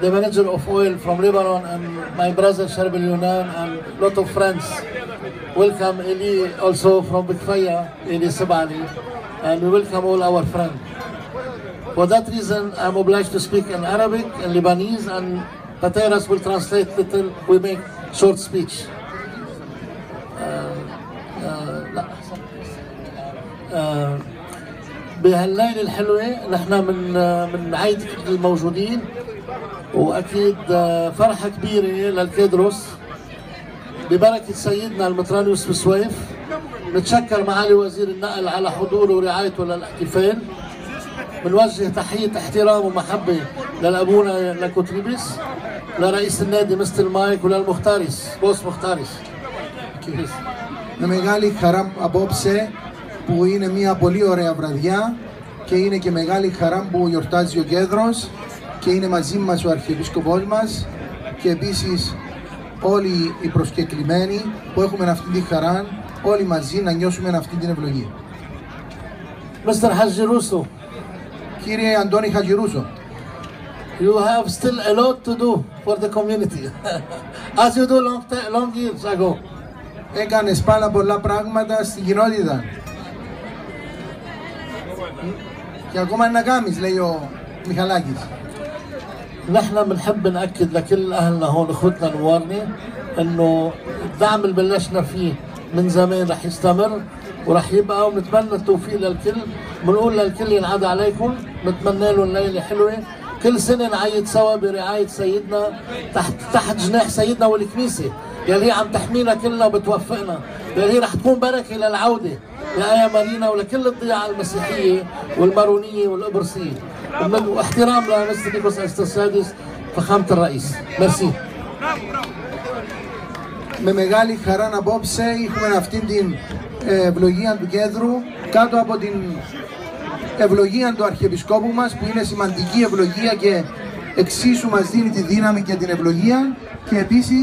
the manager of oil from Lebanon, and my brother Sharbel Yunan, and a lot of friends. Welcome Eli also from Bikfaya, Eli Sabali, and we welcome all our friends. For that reason, I'm obliged to speak in Arabic and Lebanese, and Pateras will translate little. We make short speech. لا آه، بهالليلة الحلوة نحن من آه، من عيد كل الموجودين واكيد آه، فرحة كبيرة للكيدروس ببركة سيدنا المطرانيوس بسويف نتشكر معالي وزير النقل على حضوره ورعايته للاحتفال بنوجه تحية احترام ومحبة للأبونا لكوتريبس لرئيس النادي مستر مايك وللمختارس بوس مختارس كيف Με μεγάλη χαρά απόψε που είναι μια πολύ ωραία βραδιά και είναι και μεγάλη χαρά που γιορτάζει ο Κέντρος και είναι μαζί μας ο Αρχιεπίσκοπός μας και επίσης όλοι οι προσκεκλημένοι που έχουμε αυτή τη χαρά όλοι μαζί να νιώσουμε αυτή την ευλογία. Mr. Haji Russo, Κύριε Αντώνη Χατζηρούσο, you have still a lot to do for the community, as you do long, ti- long years ago. έκανες πάρα πολλά πράγματα στην κοινότητα. Και ακόμα να κάνεις, λέει ο Μιχαλάκης. نحن بنحب نأكد لكل أهلنا هون أخوتنا نوارني إنه الدعم اللي بلشنا فيه من زمان رح يستمر ورح يبقى ونتمنى التوفيق للكل. بنقول للكل ينعاد عليكم نتمنى لهم ليلة حلوة. كل سنة نعيد سوا برعاية سيدنا تحت تحت جناح سيدنا والكنيسة يلي عم تحمينا كلنا وبتوفقنا يلي رح تكون بركة للعودة. لآية مارينا ولكل الضياع المسيحية والمارونية والقبرصية ومن- واحترام لمستر نيكوس أستا السادس فخامة الرئيس ميرسي Με μεγάλη χαρά απόψε έχουμε αυτή την ε, ευλογία του κέντρου κάτω από την ευλογία του Αρχιεπισκόπου μας που είναι σημαντική ευλογία και εξίσου μας δίνει τη δύναμη και την ευλογία και επίσης